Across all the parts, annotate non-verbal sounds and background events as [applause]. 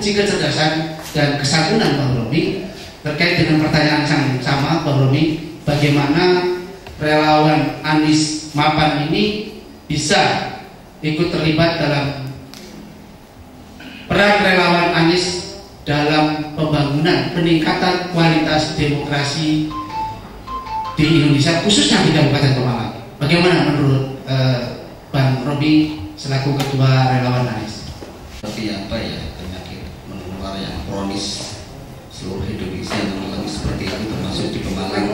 uji kecerdasan dan kesantunan Bang Romi terkait dengan pertanyaan yang sama Bang Romi bagaimana relawan Anies Mapan ini bisa ikut terlibat dalam peran relawan Anies dalam pembangunan peningkatan kualitas demokrasi di Indonesia khususnya di Kabupaten Pemalang. Bagaimana menurut eh, Bang Robi selaku ketua relawan Anies? Tapi apa ya menular yang kronis. Seluruh Indonesia yang mengalami seperti itu termasuk di Pemalang.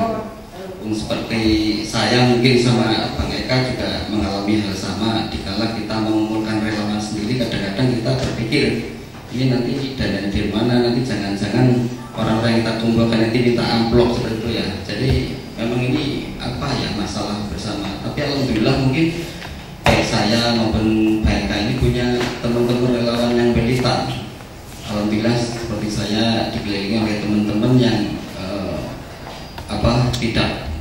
Seperti saya mungkin sama Bang Eka juga mengalami hal sama. Dikala kita mengumpulkan relawan sendiri kadang-kadang kita berpikir ini nanti dana dari mana nanti jangan-jangan orang-orang yang kita kumpulkan nanti minta amplop seperti itu ya. Jadi memang ini apa ya masalah bersama. Tapi alhamdulillah mungkin baik saya maupun BNK ini punya teman-teman relawan yang militan alhamdulillah seperti saya dikelilingi oleh teman-teman yang eh, apa tidak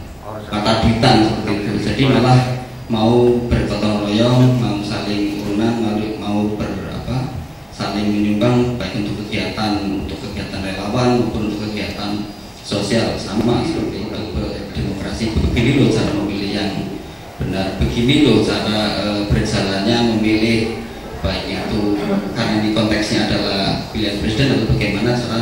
kata duitan seperti itu. Jadi malah mau bergotong royong mau saling urunan mau, mau ber apa saling menyumbang baik untuk kegiatan untuk kegiatan relawan maupun untuk kegiatan sosial sama seperti itu. Demokrasi begini loh cara memilih yang benar begini loh cara e, berjalannya memilih baik itu karena ini konteksnya adalah pilihan presiden atau bagaimana cara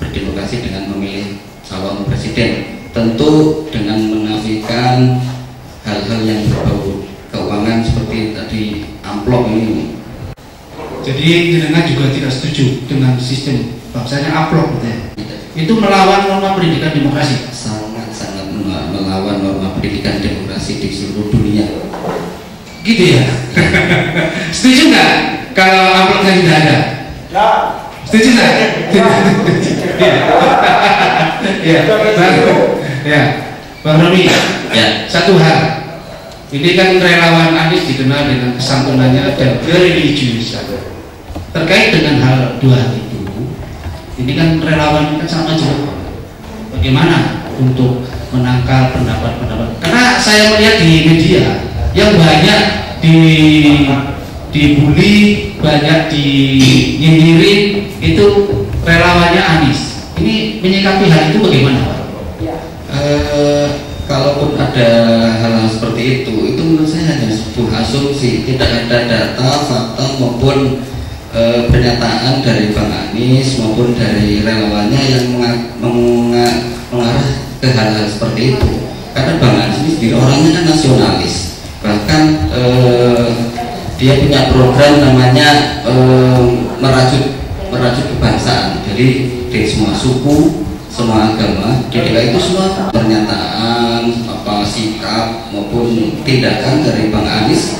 berdemokrasi dengan memilih calon presiden tentu dengan menafikan hal-hal yang berbau keuangan seperti tadi amplop ini Jadi jenengan juga tidak setuju dengan sistem bangsanya amplop gitu ya? Itu melawan norma pendidikan demokrasi. sangat-sangat melawan norma pendidikan demokrasi di seluruh dunia Gitu ya? [laughs] setuju nggak kalau amplopnya tidak ada? Ya. Setuju nggak? Iya. Ya, Bang, ya, Bang Romi. Ya. Satu hal, ini kan relawan Anies dikenal dengan kesantunannya dan religius Terkait dengan hal dua hal itu, ini kan relawan ini kan sangat maju. Bagaimana untuk menangkal pendapat-pendapat? Karena saya melihat di media yang banyak di dibully, banyak dinyinyirin itu relawannya Anies. Ini menyikapi hal itu bagaimana, Pak? Eh, kalaupun ada hal-hal seperti itu, itu menurut saya hanya sebuah asumsi, tidak ada data, fakta maupun eh, pernyataan dari Bang Anies maupun dari relawannya yang menga- menga- mengarah ke hal-hal seperti itu. Karena Bang Anies ini sendiri orangnya kan nasionalis, bahkan eh, dia punya program namanya eh, merajut merajut kebangsaan. Jadi dari semua suku, semua agama, di DKI itu semua pernyataan, apa sikap maupun tindakan dari Bang Anies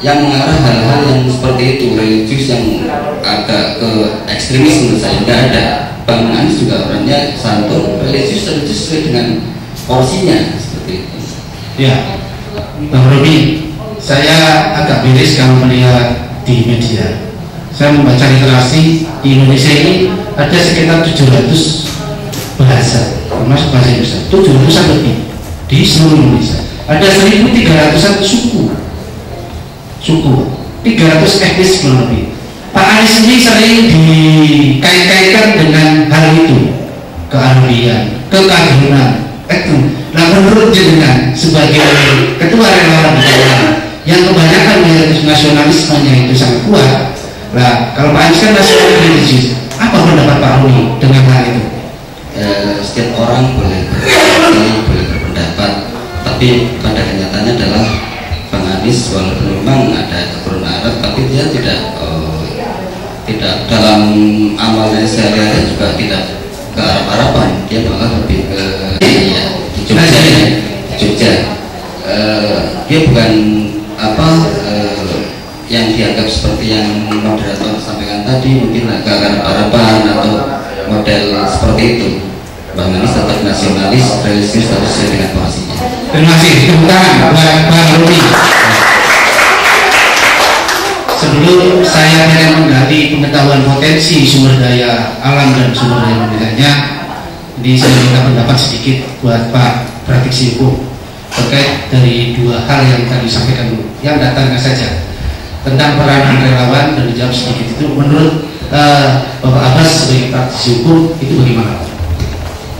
yang mengarah hal-hal yang seperti itu religius yang agak ke ekstremis menurut saya nggak ada. Bang Anies juga orangnya santun, religius religius sesuai dengan porsinya seperti itu. Ya, Bang Robi, saya agak miris kalau melihat di media. Saya membaca literasi di Indonesia ini ada sekitar 700 bahasa, termasuk bahasa Indonesia. 700 lebih di seluruh Indonesia. Ada 1.300an suku, suku, 300 etnis lebih. Pak Anies ini sering dikait-kaitkan dengan hal itu, keahlian, kekaguman, itu. Nah menurut jenengan sebagai ketua relawan di daerah yang kebanyakan nasionalismenya itu sangat kuat. Nah kalau Pak Anies kan nasionalis religius, apa pendapat Pak Rudi dengan hal itu? Eh, setiap orang boleh berpendapat, boleh berpendapat, tapi pada kenyataannya adalah Bang Anies walaupun memang ada keturunan Arab, tapi dia tidak eh, tidak dalam amalnya sehari-hari juga tidak ke Arab-Araban, dia malah lebih ke ya, di Jogja Jogja. Eh, dia bukan apa eh, yang dianggap seperti yang moderator sampaikan tadi mungkin agak Arab-Araban atau model seperti itu. Bang Anies tetap nasionalis, religius harus sesuai dengan porsinya. Terima kasih. Tepuk tangan buat Bang Rudi. Sebelum saya mulai menggali pengetahuan potensi sumber daya alam dan sumber daya manusianya, ini saya minta pendapat sedikit buat Pak praktisi hukum terkait dari dua hal yang tadi disampaikan dulu. Yang datangnya saja tentang peranan relawan dan dijawab sedikit itu menurut uh, Bapak Abbas sebagai praktisi hukum itu bagaimana?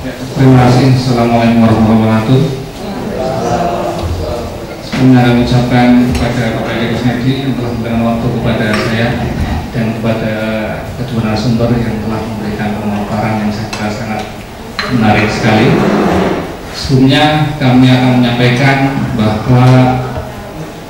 Ya, terima kasih. Assalamualaikum warahmatullahi wabarakatuh. Sebelumnya kami ucapkan kepada Bapak Edi Kusnedi yang telah memberikan waktu kepada saya dan kepada kedua narasumber yang telah memberikan pemaparan yang saya kira sangat menarik sekali. Sebelumnya kami akan menyampaikan bahwa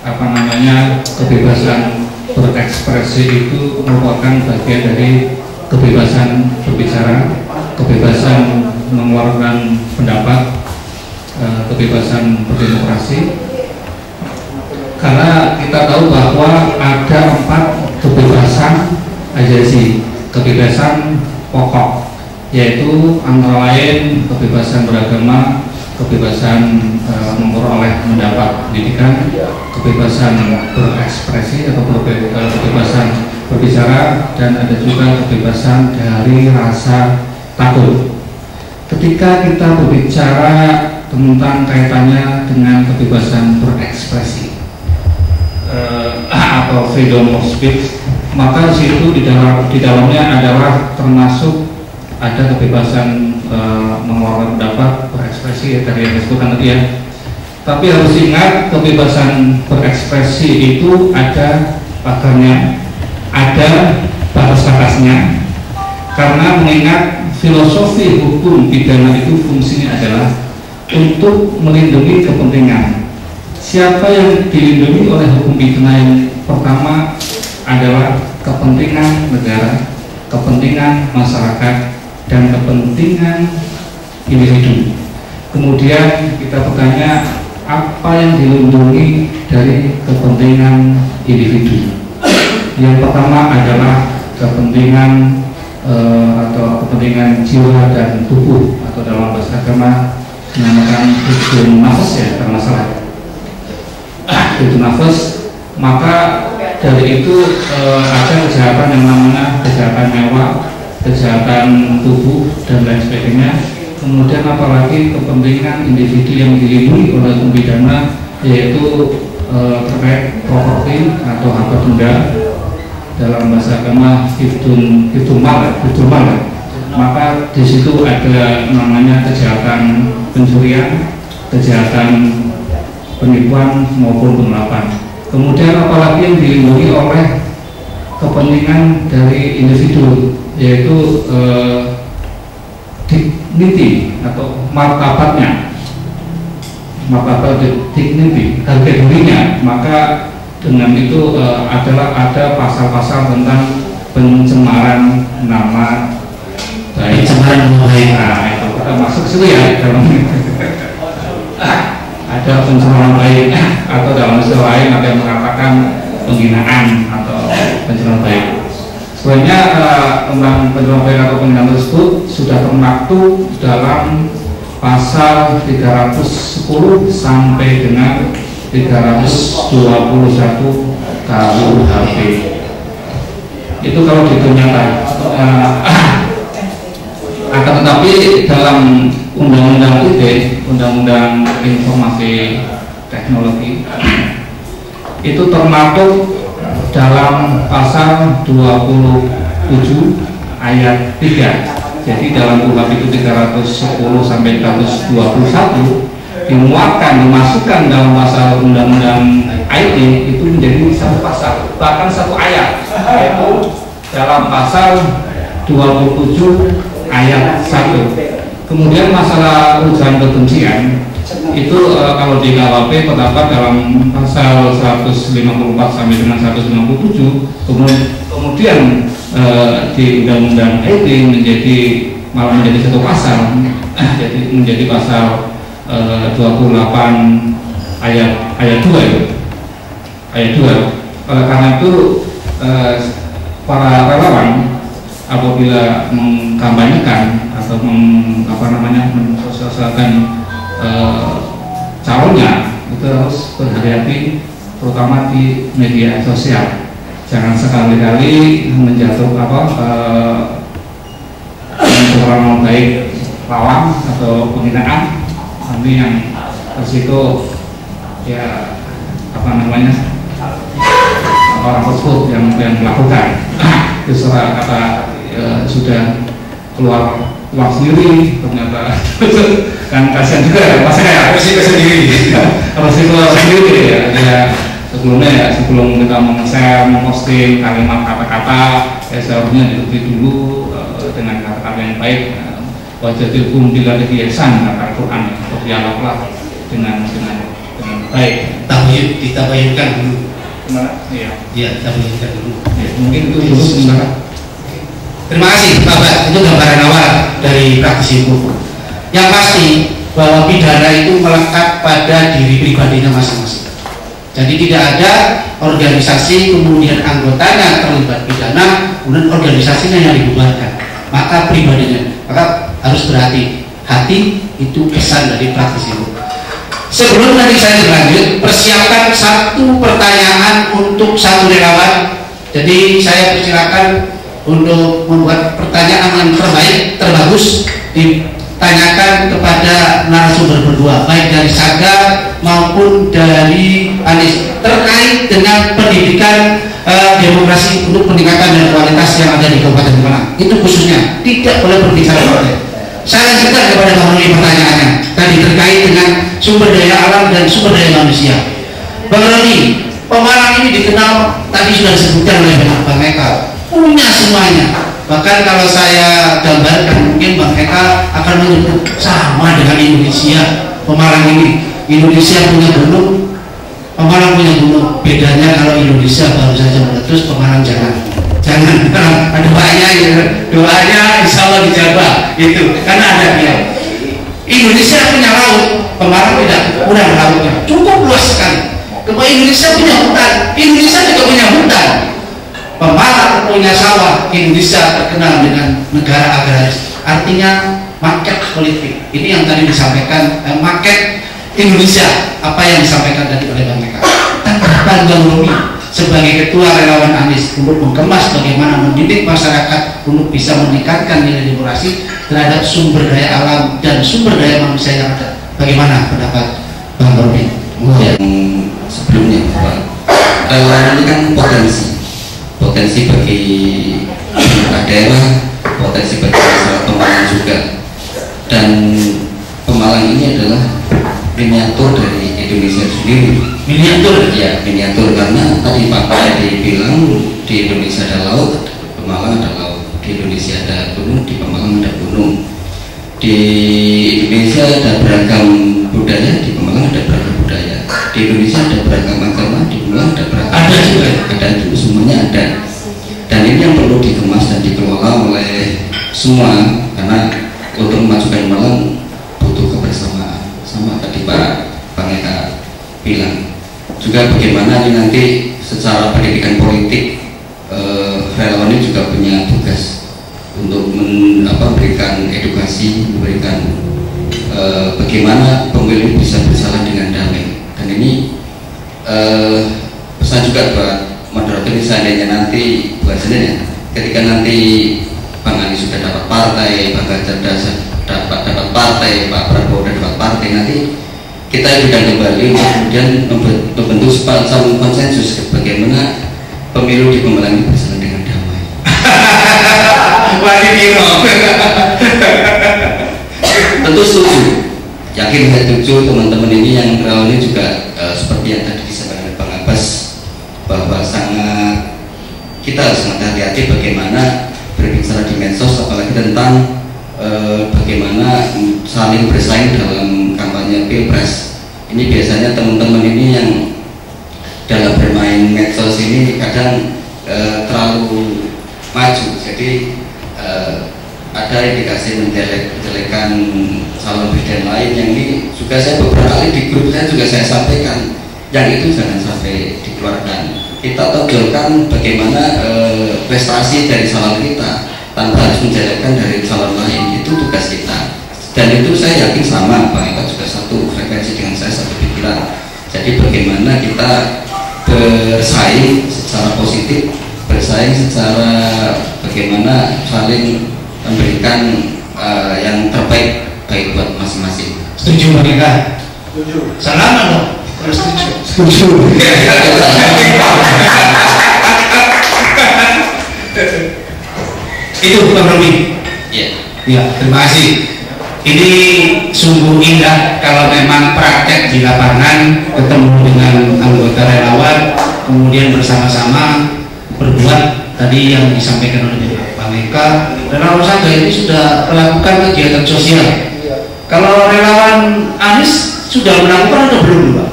apa namanya kebebasan berekspresi itu merupakan bagian dari kebebasan berbicara, kebebasan mengeluarkan pendapat, eh, kebebasan berdemokrasi. Karena kita tahu bahwa ada empat kebebasan ajazi, kebebasan pokok, yaitu antara lain kebebasan beragama, kebebasan e, memperoleh mendapat pendidikan, kebebasan berekspresi atau berbe e, kebebasan berbicara dan ada juga kebebasan dari rasa takut. Ketika kita berbicara tentang kaitannya dengan kebebasan berekspresi e, [clears throat] atau freedom of speech, maka di situ di dalam di dalamnya adalah termasuk ada kebebasan e, mengeluarkan pendapat, ya tadi yang disebutkan tadi ya. Tapi harus ingat kebebasan berekspresi itu ada pagarnya, ada batas-batasnya. Karena mengingat filosofi hukum pidana itu fungsinya adalah untuk melindungi kepentingan. Siapa yang dilindungi oleh hukum pidana yang pertama adalah kepentingan negara, kepentingan masyarakat, dan kepentingan individu. Kemudian kita bertanya apa yang dilindungi dari kepentingan individu. Yang pertama adalah kepentingan e, atau kepentingan jiwa dan tubuh atau dalam bahasa agama dinamakan hidun nafas ya kalau salah. Hidun nafas maka dari itu e, ada kejahatan yang namanya kejahatan nyawa kesehatan tubuh dan lain sebagainya kemudian apalagi kepentingan individu yang dilindungi oleh pidana yaitu e, terkait properti atau harta benda dalam bahasa agama hifdun hifdumal hifdumal maka di situ ada namanya kejahatan pencurian kejahatan penipuan maupun penggelapan kemudian apalagi yang dilindungi oleh kepentingan dari individu yaitu eh, dignity atau martabatnya. Martabat dignity harga dirinya maka dengan itu eh, adalah ada pasal-pasal tentang pencemaran nama baik pencemaran nama baik. Nah itu kita masuk situ ya dalam [laughs] ada pencemaran baik atau dalam istilah lain ada yang mengatakan penghinaan atau pencemaran baik Sebenarnya uh, tentang penyelenggaraan atau penghinaan tersebut sudah termaktub dalam pasal 310 sampai dengan 321 KUHP. Itu kalau ditunjukkan. Uh, [clears throat] akan tetapi dalam undang-undang IT, undang-undang informasi teknologi itu termaktub dalam pasal 27 ayat 3 jadi dalam kuhab itu 310 sampai 321 dimuatkan dimasukkan dalam pasal undang-undang IT itu menjadi satu pasal bahkan satu ayat yaitu dalam pasal 27 ayat 1 kemudian masalah ujaran kebencian itu uh, kalau di KWP terdapat dalam pasal 154 sampai dengan 157 kemudian, kemudian uh, di undang-undang IT menjadi malah menjadi satu pasal [laughs] jadi menjadi pasal uh, 28 ayat ayat 2 itu. Ayat 2 oleh karena itu uh, para relawan apabila mengkampanyekan atau meng, apa namanya mensosialisasikan Eh, calonnya itu harus berhati-hati terutama di media sosial. Jangan sekali-kali menjatuh apa uh, baik lawan atau penghinaan. Nanti yang resiko ya apa namanya orang tersebut yang yang melakukan. [clears throat] Terserah kata ya, sudah keluar uang sendiri ternyata [laughs] kan kasihan juga ya mas ya Resiko sendiri. harus [laughs] keluar sendiri ya ya sebelumnya ya sebelum kita meng-share, memposting kalimat kata-kata ya seharusnya diikuti dulu eh, dengan kata-kata yang baik uh, wajatilkum bila kebiasaan kata Quran ya berdialoglah dengan dengan dengan baik Tabayun, ditabayunkan dulu. Benar? iya Iya, tabayunkan dulu. ya, mungkin itu dulu sebenarnya Terima kasih Bapak, itu gambaran awal dari praktisi hukum. Yang pasti bahwa pidana itu melekat pada diri pribadinya masing-masing. Jadi tidak ada organisasi kemudian anggotanya terlibat pidana, kemudian organisasinya yang dibubarkan. Maka pribadinya, maka harus berhati. Hati itu pesan dari praktisi hukum. Sebelum nanti saya berlanjut, persiapkan satu pertanyaan untuk satu relawan. Jadi saya persilakan untuk membuat pertanyaan yang terbaik, terbagus ditanyakan kepada narasumber berdua, baik dari Saga maupun dari Anies terkait dengan pendidikan eh, demokrasi untuk peningkatan dan kualitas yang ada di Kabupaten Malang. Itu khususnya tidak boleh berbicara partai. Saya lanjutkan kepada Bang Roni pertanyaannya tadi terkait dengan sumber daya alam dan sumber daya manusia. Bang Roni, Pemalang ini dikenal tadi sudah disebutkan oleh Bang Eka punya semuanya. Bahkan kalau saya gambarkan mungkin Bang Eka akan menyebut sama dengan Indonesia. Pemalang ini Indonesia punya gunung, Pemalang punya gunung. Bedanya kalau Indonesia baru saja meletus, Pemalang jangan. Jangan [laughs] ada doanya ya, doanya insya Allah dijawab itu karena ada dia. Indonesia punya laut, Pemalang tidak kurang lautnya, cukup luas sekali. Kemudian Indonesia punya hutan, Indonesia juga punya hutan. Pemalang punya sawah, Indonesia terkenal dengan negara agraris. Artinya market politik. Ini yang tadi disampaikan eh, market Indonesia. Apa yang disampaikan tadi oleh Bang Eka. Bang Romi sebagai ketua relawan Anies untuk mengemas bagaimana mendidik masyarakat untuk bisa meningkatkan nilai demokrasi terhadap sumber daya alam dan sumber daya manusia yang ada. Bagaimana pendapat Bang Romi? yang sebelumnya Pak relawan ini kan potensi potensi bagi daerah potensi bagi masyarakat Pemalang juga. Dan Pemalang ini adalah miniatur dari Indonesia sendiri. Miniatur. ya miniatur. Karena tadi Pak Edi bilang di Indonesia ada laut Pemalang ada laut. Di Indonesia ada gunung di Pemalang ada gunung. Di Indonesia ada beragam budaya di Pemalang ada beragam budaya. Di Indonesia ada beragam agama di Pemalang ada beragam Ada juga. ada itu semuanya ada. Dan ini yang perlu dikemas dan dikelola oleh semua karena untuk memajukan Malang butuh kebersamaan. Sama tadi Pak Bang Eka bilang juga bagaimana ini nanti secara pendidikan politik eh, relawan ini juga punya tugas untuk men, apa, memberikan edukasi memberikan eh, bagaimana pemilih bisa bersalah dengan ini eh, pesan juga buat moderator ini seandainya nanti buat seandainya ketika nanti Bang Ali sudah dapat partai, Bang Ganjar dapat dapat partai, Pak Prabowo sudah dapat partai nanti kita ajukan kembali untuk kemudian membe- membentuk semacam konsensus bagaimana pemilu di Pemalang berjalan dengan damai. [laughs] Wajib Ino. Tentu setuju. Yakin saya setuju teman-teman ini yang ini juga eh, seperti yang tadi disampaikan Bang Abbas bahwa sangat kita harus sangat hati-hati bagaimana berbicara di medsos apalagi tentang eh, bagaimana saling bersaing dalam kampanye pilpres. Ini biasanya teman-teman ini yang dalam bermain medsos ini kadang eh, terlalu maju jadi eh, ada indikasi menjelek menjelekan calon presiden lain. Yang ini juga saya beberapa kali di grup saya juga saya sampaikan. Yang itu jangan sampai dikeluarkan. Kita tonjolkan bagaimana eh, prestasi dari calon kita tanpa harus menjelekkan dari calon lain. Itu tugas kita. Dan itu saya yakin sama Bang Eka juga satu frekuensi dengan saya satu pikiran. Jadi bagaimana kita bersaing secara positif bersaing secara bagaimana saling memberikan eh, yang terbaik baik buat masing-masing Setuju Bang Eka? Setuju. Salaman dong. Setuju Setuju. [laughs] Itu Bang Romi. Ya. Ya, terima kasih. Ini sungguh indah kalau memang praktek di lapangan ketemu dengan anggota relawan, kemudian bersama-sama berbuat tadi yang disampaikan oleh Eka. Relawan saja ini sudah melakukan kegiatan sosial. Kalau relawan Anies sudah melakukan atau belum, Pak?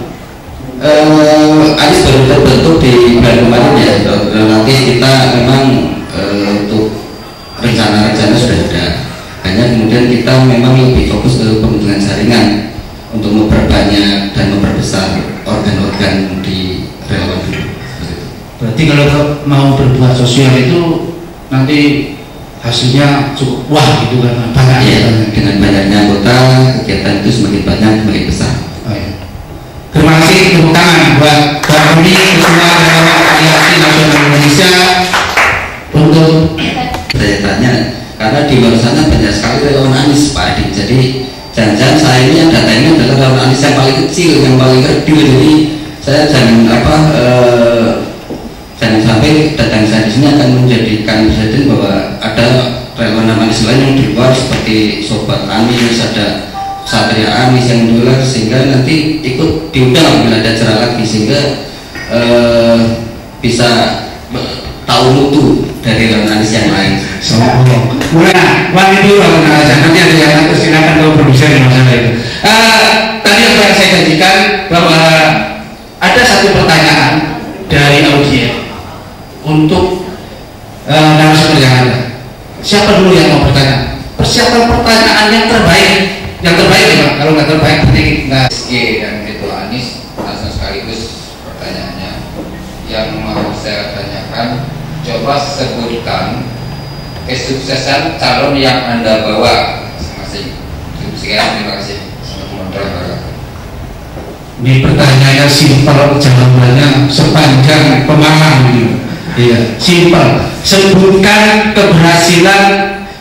Eh, Anies baru terbentuk di bulan kemarin ya. Nanti kita memang eh, untuk rencana-rencana sudah ada. Hanya kemudian kita memang lebih fokus ke pembentukan jaringan untuk memperbanyak dan memperbesar organ-organ di relawan dulu. Berarti kalau mau berbuat sosial itu nanti hasilnya cukup wah gitu kan banyak ya. dengan banyaknya anggota, kegiatan itu semakin banyak, semakin besar. Oh, iya. Terima kasih tepuk tangan buat Bang Roni Ketua Relawan Aliansi Nasional Indonesia untuk Saya tanya, karena di luar sana banyak sekali relawan Anies Pak Adi. Jadi jangan-jangan saya ini yang data ini adalah relawan Anies yang paling kecil, yang paling kerdil. Jadi saya jangan apa eh, jangan sampai datang saya di sini akan menjadikan presiden bahwa ada relawan lain yang di luar seperti Sobat Anies, ada Satria Anies yang di luar sehingga nanti ikut diundang bila ada acara lagi sehingga eh, bisa eh, tahu mutu dari relawan yang lain. Sombong. Mulai, wangi dulu Bang Raja. Nanti ada yang akan silakan kalau produser masalah itu. Eh, tadi apa yang saya janjikan bahwa ada satu pertanyaan dari audien untuk eh, narasumber yang ada. Siapa dulu yang mau bertanya? Persiapan pertanyaan yang terbaik. Yang terbaik ya Pak. Kalau nggak terbaik berarti nggak. SG dan Ketua Anies langsung sekaligus pertanyaannya yang mau saya tanyakan coba sebutkan kesuksesan calon yang anda bawa masing-masing sekian terima kasih Assalamualaikum Ini pertanyaannya simpel jawabannya sepanjang pemahaman. Iya, simpel. Sebutkan keberhasilan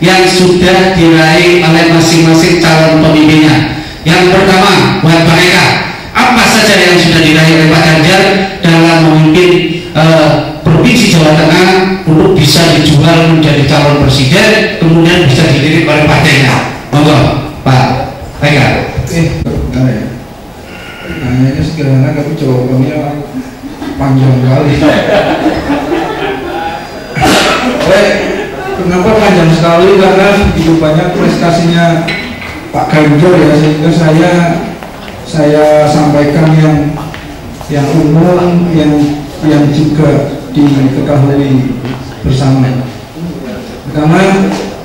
yang sudah diraih oleh masing-masing calon pemimpinnya. Yang pertama, buat Pak Eka, apa saja yang sudah diraih oleh Pak Ganjar dalam memimpin eh, provinsi Jawa Tengah untuk bisa dijual menjadi calon presiden, kemudian bisa dilirik oleh partainya. Monggo, Pak Eka. Eh, benar ya. Nanyanya sederhana tapi jawabannya panjang kali. Eh, kenapa panjang sekali? Karena begitu banyak prestasinya Pak Ganjar ya sehingga saya saya sampaikan yang yang umum yang yang juga diketahui bersama. Karena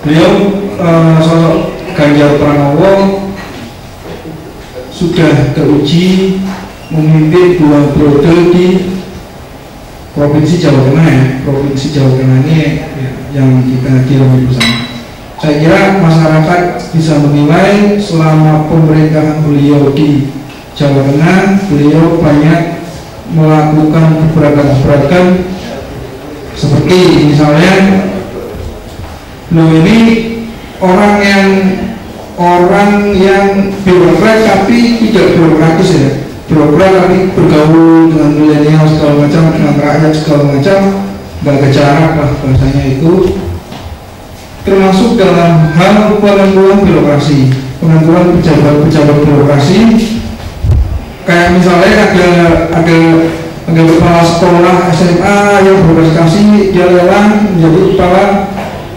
beliau eh, sosok Ganjar Pranowo sudah teruji memimpin dua periode di Provinsi Jawa Tengah ya, Provinsi Jawa Tengah ini ya, yang kita dialami bersama. Saya kira masyarakat bisa menilai selama pemerintahan beliau di Jawa Tengah, beliau banyak melakukan keberatan-keberatan seperti misalnya beliau ini orang yang orang yang birokrat tapi tidak birokratis ya birokrat tapi bergaul dengan milenial segala macam dengan rakyat segala macam nggak ada jarak lah bahasanya itu. Termasuk dalam hal penentuan birokrasi penentuan pejabat-pejabat birokrasi. Kayak misalnya ada ada ada kepala sekolah SMA yang berprestasi dia lelang menjadi kepala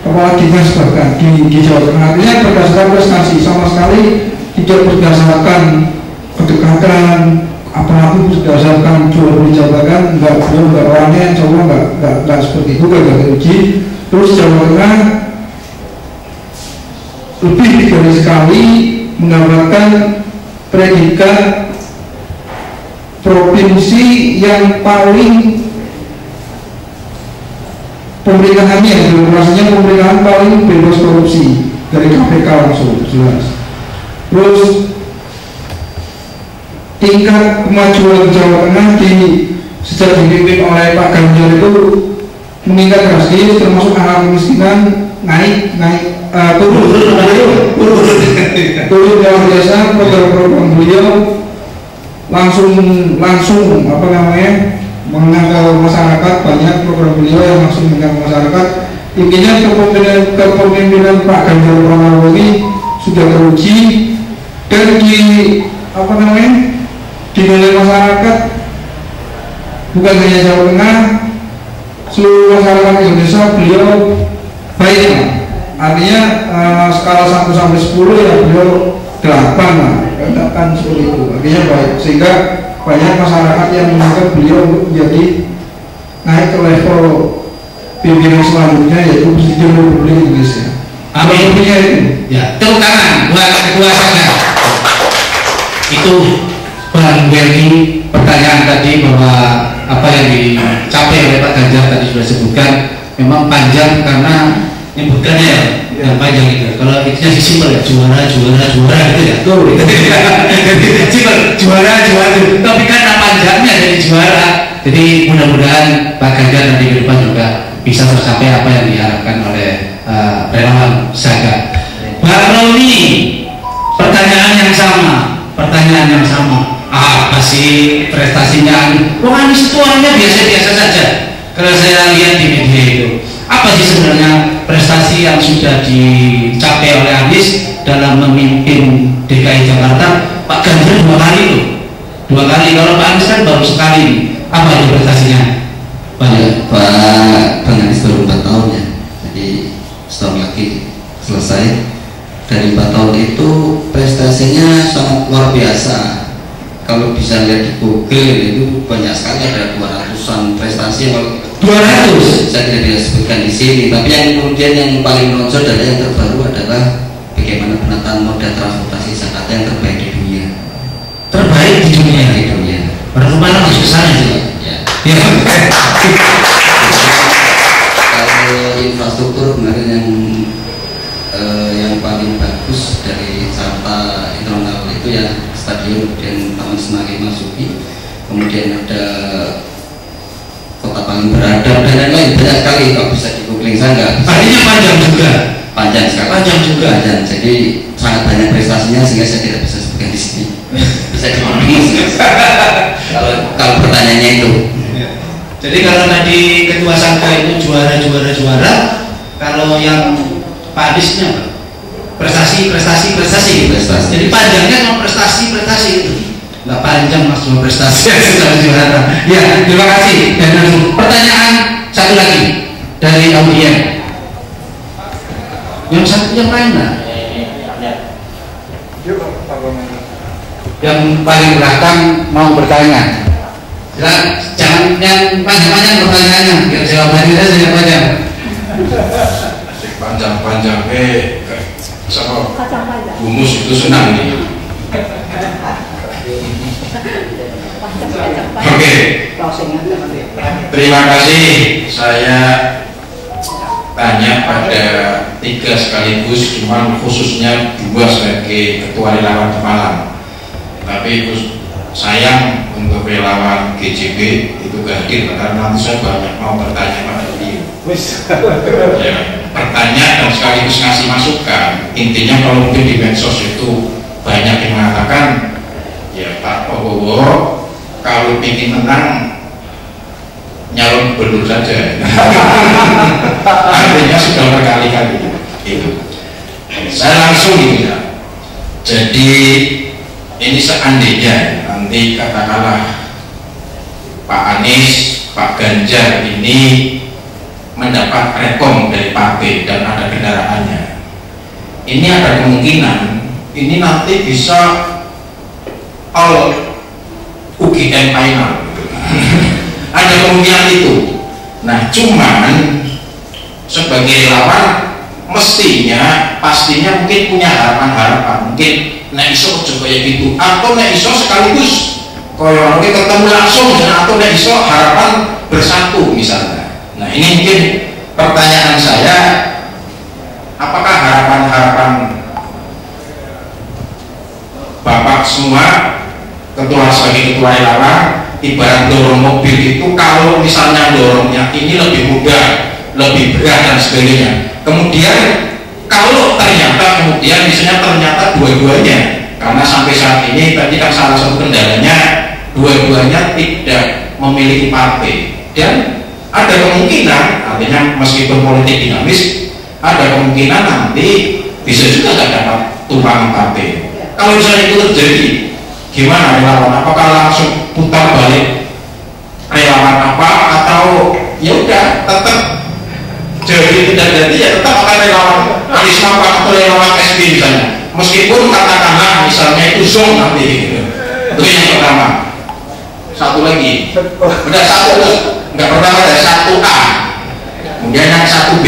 kepala dinas bahkan di, di Jawa Tengah. Artinya berdasarkan prestasi sama sekali tidak berdasarkan kedekatan apalagi berdasarkan jual beli jabatan enggak beliau enggak orangnya coba enggak, enggak, enggak seperti itu enggak teruji terus Jawa Tengah lebih dari sekali mendapatkan predikat provinsi yang paling pemerintahannya birokrasinya pemerintahan paling bebas korupsi dari KPK langsung jelas. Terus tingkat kemajuan Jawa Tengah di sejak dipimpin oleh Pak Ganjar itu meningkat drastis termasuk angka kemiskinan naik naik uh, turun. Turun turun yang biasa program-program beliau langsung langsung apa namanya mengenal masyarakat. Banyak program beliau yang langsung mengenal masyarakat. Intinya kepemimpinan, kepemimpinan Pak Ganjar Pranowo ini sudah teruji dan di apa namanya dinilai masyarakat bukan hanya Jawa Tengah seluruh masyarakat Indonesia beliau baik lah. artinya uh, skala 1 sampai 10 ya beliau 8 lah katakan seperti itu artinya baik sehingga banyak masyarakat yang menganggap beliau untuk menjadi naik ke level pimpinan selanjutnya yaitu Presiden Republik Indonesia Amin. Ya, tepuk tangan buat kedua saya. Itu Bang Berki pertanyaan tadi bahwa apa yang dicapai oleh Pak Ganjar tadi sudah sebutkan memang panjang karena nyebutkannya ya yang panjang itu. Kalau itu sih simpel ya juara juara juara gitu ya. Betul. [laughs] simpel juara juara tapi karena panjangnya jadi juara. Jadi mudah-mudahan Pak Ganjar nanti ke depan juga bisa tercapai apa yang diharapkan oleh uh, relawan Saga. Pak Roni, pertanyaan yang sama, pertanyaan yang sama. Apa sih prestasinya? Wah Anies itu biasa-biasa saja. Kalau saya lihat di media itu, apa sih sebenarnya prestasi yang sudah dicapai oleh Anies dalam memimpin DKI Jakarta? Pak Ganjar dua kali loh, dua kali. Kalau Pak Anies kan baru sekali. Apa itu prestasinya? Banyak. Pak Bang Anies baru 4 tahun ya jadi setahun lagi selesai dari 4 tahun itu prestasinya sangat luar biasa kalau bisa lihat di Google itu banyak sekali ada 200an prestasi yang kalau 200? saya tidak bisa sebutkan di sini tapi yang kemudian yang paling menonjol adalah yang terbaru adalah bagaimana penataan moda transportasi Jakarta yang terbaik di dunia Terbaik di dunia. di dunia Baru mana masuk sana sih? ya Ya. kalau infrastruktur kemarin yang eh, yang paling bagus dari Jakarta Internal itu ya stadion dan Taman Semanggi Masuki kemudian ada kota paling beradab dan lain-lain. Banyak sekali kalau bisa di googling saya nggak Artinya panjang juga. panjang sekali Panjang juga. panjang jadi sangat banyak prestasinya sehingga saya tidak bisa sebutkan di sini. Bisa diomongin kalau kalau pertanyaannya itu. Jadi kalau tadi ketua sangka itu juara juara juara, kalau yang Pak Adisnya apa? Prestasi prestasi prestasi gitu. Prestasi. Jadi panjangnya cuma prestasi prestasi itu. Nggak panjang mas cuma prestasi [laughs] juara juara. Ya terima kasih. Dan pertanyaan satu lagi dari audien. Yang satu yang lain lah. Yang paling belakang mau bertanya. Silakan, jangan yang panjang-panjang pertanyaannya, biar jawabannya saja yang panjang. panjang-panjang eh sama. Itu senang nih oke. Terima kasih. Saya tanya pada tiga sekaligus cuman khususnya dua sebagai ketua relawan Malang. Tapi sayang untuk relawan GJB itu gak hadir karena nanti saya banyak mau bertanya pada beliau. Ya, bertanya dan sekaligus ngasih masukan intinya kalau mungkin di medsos itu banyak yang mengatakan ya Pak Prabowo kalau ingin menang nyalon gubernur saja. [laughs] Artinya sudah berkali-kali. Itu saya langsung gitu ya. Jadi ini seandainya nanti katakanlah Pak Anies, Pak Ganjar ini mendapat rekom dari partai dan ada kendaraannya. Ini ada kemungkinan ini nanti bisa all UGM final. [laughs] ada kemungkinan itu. Nah, cuman sebagai relawan mestinya pastinya mungkin punya harapan-harapan mungkin nek iso aja kayak gitu atau nek iso sekaligus kaya mungkin ketemu langsung atau nek iso harapan bersatu misalnya nah ini mungkin pertanyaan saya apakah harapan-harapan bapak semua ketua sebagai ketua relawan ibarat dorong mobil itu kalau misalnya dorongnya ini lebih mudah lebih berat dan sebagainya. Kemudian kalau ternyata kemudian misalnya ternyata dua-duanya karena sampai saat ini tadi kan salah satu kendalanya dua-duanya tidak memiliki partai. Dan ada kemungkinan artinya meskipun politik dinamis ada kemungkinan nanti bisa juga nggak dapat tumpangan partai kalau misalnya itu terjadi gimana relawan apakah langsung putar balik relawan apa? Atau ya udah tetap jadi tidak jadi ya tetap akan relawan Anies Mata atau relawan SB misalnya. Meskipun katakanlah misalnya itu zong nanti. Gitu. itu yang pertama. Satu lagi. Udah satu nggak pertama ada satu A. Kemudian yang satu B.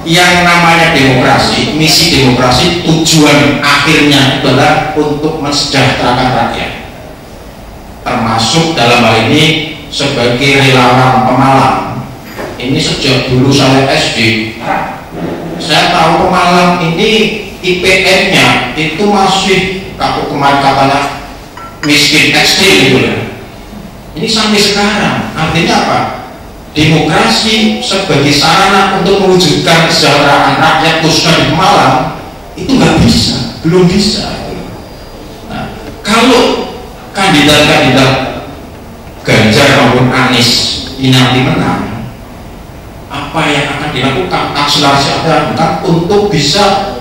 Yang namanya demokrasi, misi demokrasi tujuan akhirnya adalah untuk mensejahterakan rakyat. Termasuk dalam hal ini sebagai relawan pemalang ini sejak dulu saya SD saya tahu pemalang ini IPM nya itu masih kalau kemarin katanya miskin ekstrim gitu ya ini sampai sekarang. Artinya apa? Demokrasi sebagai sarana untuk mewujudkan kesejahteraan rakyat khususnya di Malang itu nggak bisa, belum bisa. Nah, kalau kandidat-kandidat Ganjar maupun Anies ini nanti menang, apa yang akan dilakukan? Akselerasi akan untuk bisa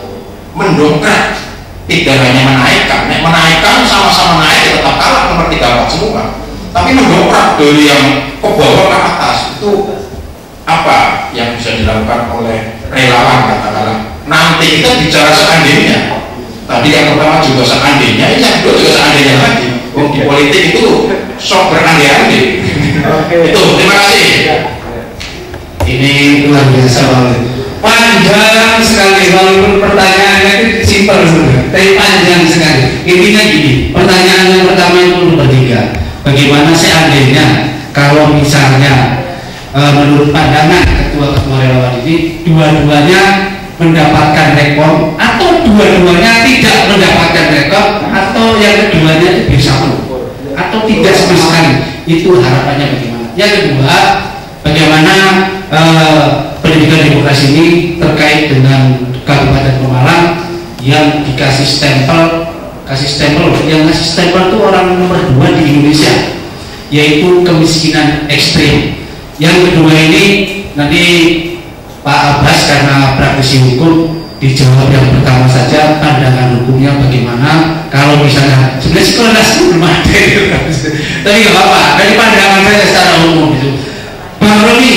mendongkrak tidak hanya menaikkan, menaikkan sama-sama naik tetap kalah nomor tiga semua tapi mendongkrak dari yang ke bawah ke atas itu apa yang bisa dilakukan oleh relawan katakanlah? Nanti kita bicara seandainya. Tadi yang pertama juga seandainya ini yang kedua juga seandainya lagi. Oh, di politik itu sok berandai-andai. Itu terima kasih. Ini luar biasa banget. Panjang sekali walaupun pertanyaannya itu simpel tapi panjang sekali. Intinya gini pertanyaan yang pertama itu bertiga bagaimana seandainya kalau misalnya e, menurut pandangan ketua-ketua relawan ini dua-duanya mendapatkan rekor atau dua-duanya tidak mendapatkan rekor atau yang keduanya itu bisa atau tidak sama sekali? Itu harapannya bagaimana? Yang kedua bagaimana e, pendidikan demokrasi ini terkait dengan Kabupaten Pemalang yang dikasih stempel kasih stempel. Yang kasih stempel itu orang nomor dua di Indonesia yaitu kemiskinan ekstrim. Yang kedua ini nanti Pak Abbas karena praktisi hukum dijawab yang pertama saja pandangan hukumnya bagaimana. Kalau misalnya sebenarnya sekolah belum ada itu tapi nggak apa-apa dari pandangan saya secara umum itu. Bang Roni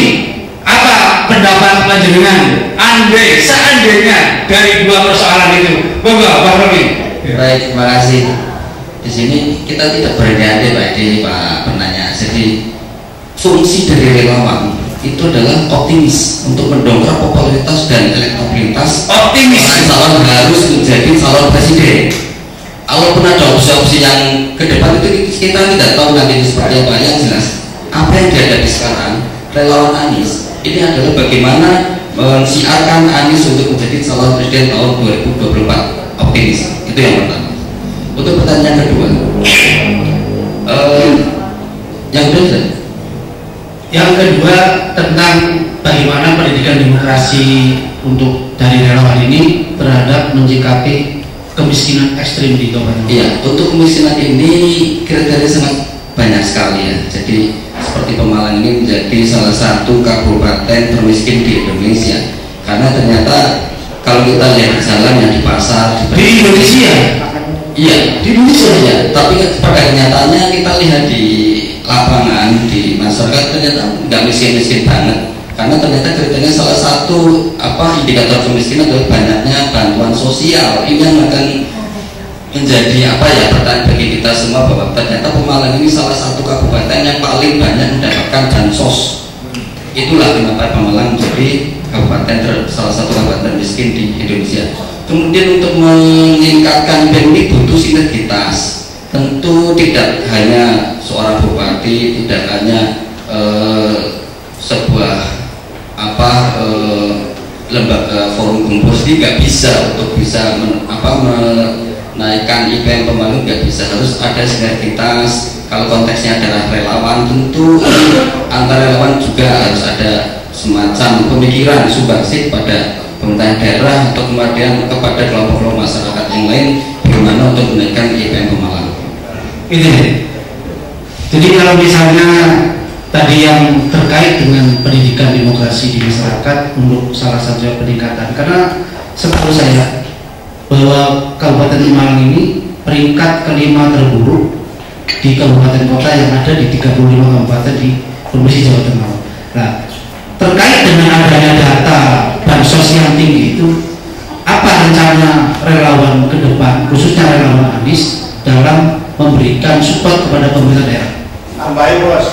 apa pendapat panjenengan? Andai seandainya dari dua persoalan itu. Bapak Bang Roni Baik, terima kasih. Di sini kita tidak berandai Pak. Edi, Pak penanya. Jadi fungsi dari relawan itu adalah optimis untuk mendongkrak popularitas dan elektabilitas optimis. calon harus menjadi calon presiden. Pun ada opsi-opsi yang ke depan itu kita tidak tahu nanti seperti apa. Yang jelas apa yang dihadapi sekarang relawan Anies ini adalah bagaimana mensiarkan Anies untuk menjadi calon presiden tahun 2024 optimis itu yang pertama. Untuk pertanyaan kedua uh, yang kedua yang kedua tentang bagaimana pendidikan demokrasi untuk dari relawan ini terhadap menyikapi kemiskinan ekstrim di Kabupaten Iya, untuk kemiskinan ini kriteria sangat banyak sekali ya. Jadi seperti Pemalang ini menjadi salah satu kabupaten termiskin di Indonesia. Karena ternyata kalau kita lihat jalan yang di pasar di, di Indonesia? Iya di Indonesia ya tapi pada kenyataannya kita lihat di lapangan di masyarakat ternyata nggak miskin-miskin banget. Karena ternyata kriteria salah satu apa indikator kemiskinan adalah banyaknya bantuan sosial. Ini yang akan menjadi apa ya pertanyaan bagi kita semua bahwa ternyata Pemalang ini salah satu kabupaten yang paling banyak mendapatkan bansos. Itulah kenapa Pemalang menjadi kabupaten salah satu kabupaten miskin di Indonesia. Kemudian untuk meningkatkan ini butuh sinergitas. Tentu tidak hanya seorang bupati, tidak hanya eh, sebuah apa eh, lembaga forum gembos ini nggak bisa untuk bisa men, apa menaikkan IPM pembangun nggak bisa harus ada sinergitas kalau konteksnya adalah relawan tentu antara relawan juga harus ada semacam pemikiran subasik pada pemerintah daerah atau kemudian kepada kelompok-kelompok masyarakat yang lain bagaimana untuk menaikkan IPM Pemalang ini jadi kalau misalnya tadi yang terkait dengan pendidikan demokrasi di masyarakat untuk salah satu peningkatan karena setahu saya bahwa Kabupaten Malang ini peringkat kelima terburuk di kabupaten kota yang ada di 35 kabupaten di Provinsi Jawa Tengah. Nah, terkait dengan adanya data bansos yang tinggi itu, apa rencana relawan ke depan, khususnya relawan Anies dalam memberikan support kepada pemerintah daerah? Tambahin bos.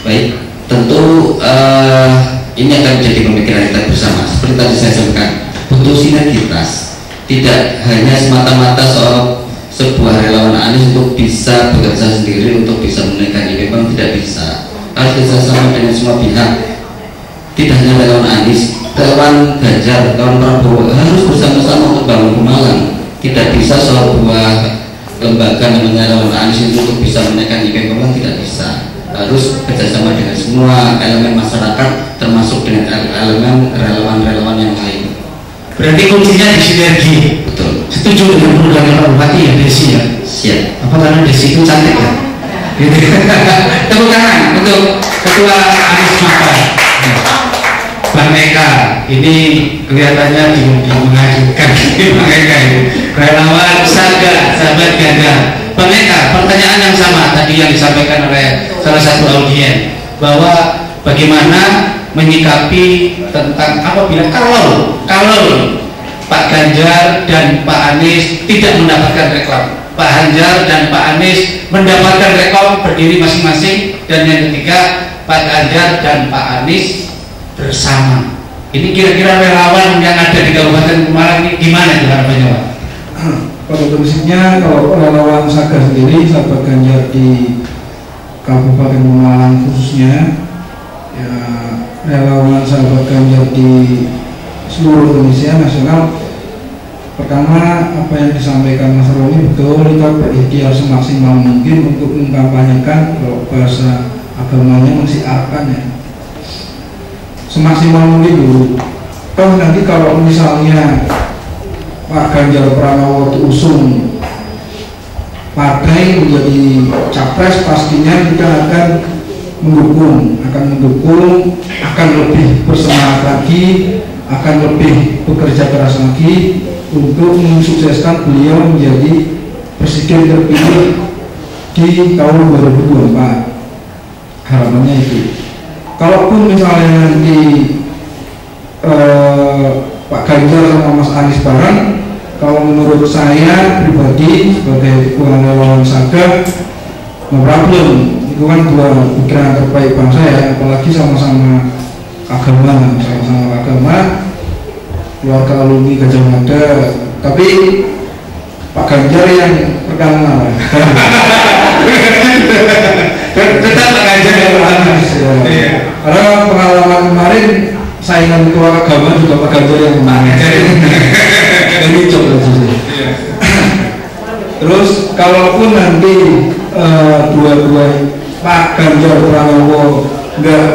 Baik, tentu uh, ini akan menjadi pemikiran kita bersama. Seperti tadi saya sampaikan, butuh sinergitas. Tidak hanya semata-mata soal sebuah relawan Anies untuk bisa bekerja sendiri untuk bisa menaikkan ini memang tidak bisa. Harus kerjasama dengan semua pihak. Tidak hanya relawan Anies relawan Ganjar, relawan Prabowo harus bersama-sama untuk bangun Pemalang tidak bisa sebuah lembaga namanya relawan Anies itu untuk bisa menaikkan IPM Pemalang tidak bisa. Harus kerjasama dengan semua elemen masyarakat termasuk dengan elemen relawan-relawan yang lain. Berarti kuncinya di sinergi. Setuju dengan program Pak Bupati ya Desi ya. siap Apa karena Desi itu cantik ya? Gitu. [laughs] Tepuk tangan untuk Ketua Anies Mata. Bang Eka, ini kelihatannya mengajukan Bang Eka ini. Relawan Saga, sahabat ganda. Bang Eka, pertanyaan yang sama tadi yang disampaikan oleh salah satu audien bahwa bagaimana menyikapi tentang apabila kalau kalau Pak Ganjar dan Pak Anies tidak mendapatkan reklam Pak Ganjar dan Pak Anies mendapatkan reklam berdiri masing-masing. Dan yang ketiga Pak Ganjar dan Pak Anies bersama. Ini kira-kira relawan yang ada di Kabupaten Malang ini gimana harapannya Pak? [clears throat] pada prinsipnya kalau relawan Saga sendiri sahabat Ganjar di Kabupaten Malang khususnya ya relawan sahabat Ganjar di seluruh Indonesia nasional. Pertama apa yang disampaikan Mas Roni betul kita berikhtiar semaksimal mungkin untuk mengkampanyekan kalau bahasa agamanya masih akan ya. Semaksimal mungkin dulu. Toh nanti kalau misalnya Pak Ganjar Pranowo diusung partai menjadi capres pastinya kita akan mendukung akan mendukung akan lebih bersemangat lagi akan lebih bekerja keras lagi untuk mensukseskan beliau menjadi presiden terpilih di tahun 2024 harapannya itu. Kalaupun misalnya nanti eh, Pak Ganjar sama Mas Anies bareng kalau menurut saya pribadi sebagai ketua relawan saga no problem itu kan dua pikiran terbaik bangsa ya apalagi sama-sama agama sama-sama agama. Keluarga alumni Gajah Mada. Tapi Pak Ganjar yang pertama. Tetap Pak Ganjar yang pertama. Iya. karena pengalaman kemarin saingan ketua agama juga Pak Ganjar yang menang ini coba terus kalaupun nanti eh, dua-dua Pak Ganjar Pranowo nggak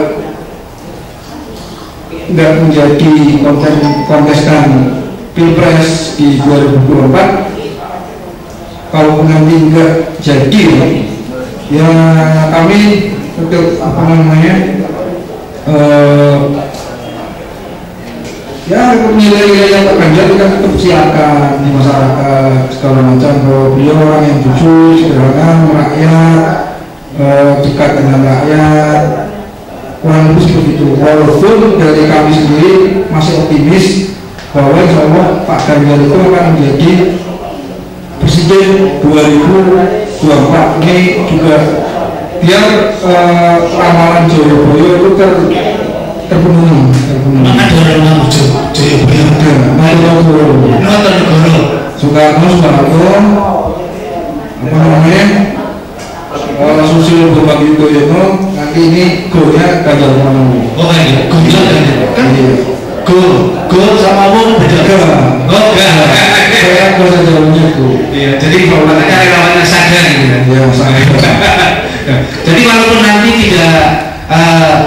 nggak menjadi konten kontestan pilpres di 2024 kalau nanti nggak jadi ya kami tetap apa namanya eh, ya nilai-nilai yang Pak Ganjar kita tetap siapkan di masyarakat segala macam. Kalau beliau orang yang jujur sederhana merakyat dekat dengan rakyat. Kurang lebih seperti itu. Walaupun dari kami sendiri masih optimis bahwa insya Allah Pak Ganjar itu akan menjadi presiden 2024 ini juga biar eh, ramalan Joyoboyo itu ter terpenuhi terpenuhi. Ada muncul Joyoboyo? Malioboro Nonton negara Soekarno Soeharto apa namanya uh, Susilo Bambang Yudhoyono nanti ini go-nya Ganjar Pranowo Oh kayak gitu, gonjol kan kan Iya. Go, go sama wong beda. Oh enggak. Saya gak usah jawabnya go Iya, jadi formatnya relawannya saja gitu ya. Saya [laughs] Jadi walaupun nanti tidak eh,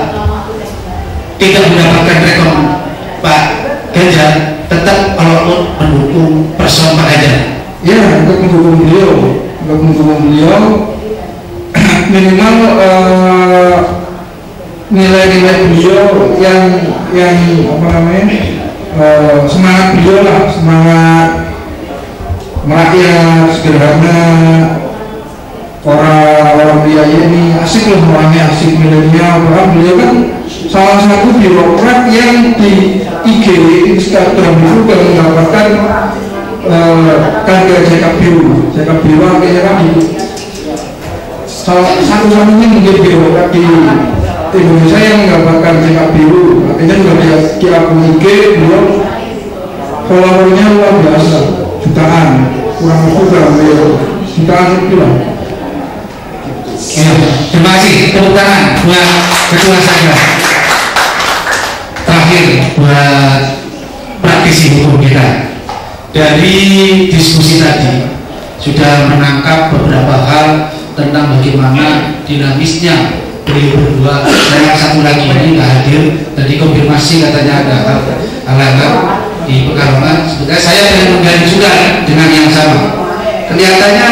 tidak mendapatkan rekor Pak Ganjar, tetap kalau mendukung person Pak Ganjar. ya untuk mendukung beliau. Untuk mendukung beliau minimal eh, nilai-nilai beliau yang yang apa namanya eh, semangat beliau lah. Semangat merakyat sederhana orang orang biaya ini asik loh orangnya asik milenial. Bahkan beliau kan salah satu birokrat yang di IG Instagram itu kalau mendapatkan uh, tanda jaket biru. Jaket biru akhirnya kan di salah satu-satunya mungkin birokrat di Indonesia yang mendapatkan jaket biru akhirnya juga di, di akun IG beliau followernya luar biasa jutaan kurang lebih berapa jutaan lebih lah Ya, terima kasih. Tepuk tangan buat ketua saya. Terakhir buat praktisi hukum kita. Dari diskusi tadi sudah menangkap beberapa hal tentang bagaimana dinamisnya beliau berdua. Saya satu lagi ini nggak hadir. Tadi konfirmasi katanya ada hal-hal di Pekalongan. Sebenarnya saya ingin menggali juga dengan yang sama. Kelihatannya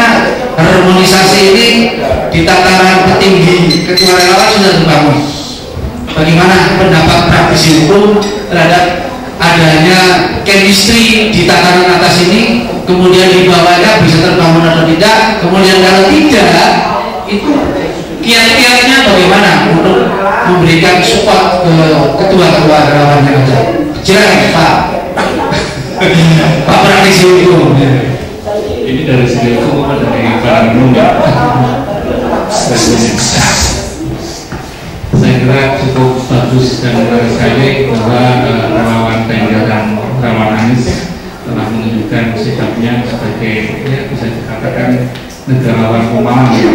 harmonisasi ini di tataran petinggi ketua relawan sudah dibangun. Bagaimana pendapat praktisi hukum terhadap adanya chemistry di tataran atas ini, kemudian di bawahnya bisa terbangun atau tidak, kemudian kalau tidak, itu kiat-kiatnya bagaimana untuk memberikan support ke ketua-ketua relawan yang ada. Silakan Pak. Pak praktisi hukum. ini dari segi hukum apa dari barang umum ya saya kira cukup bagus dan menarik sekali bahwa eh, relawan Ganjar dan relawan Anies telah menunjukkan sikapnya sebagai ya bisa dikatakan negarawan pemalang [laughs] ya.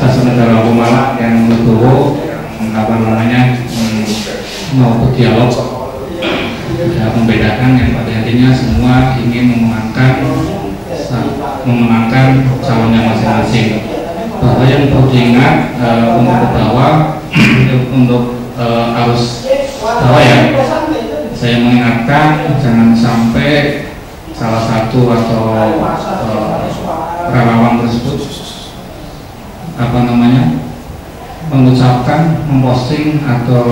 satu negarawan pemalang yang legowo yang apa namanya hmm, mau berdialog tidak membedakan yang pada intinya semua ingin memenangkan memenangkan calonnya masing-masing bahwa yang perlu diingat e, untuk bawah [clears throat] untuk e, arus bawah ya saya mengingatkan jangan sampai salah satu atau e, relawan tersebut apa namanya mengucapkan, memposting atau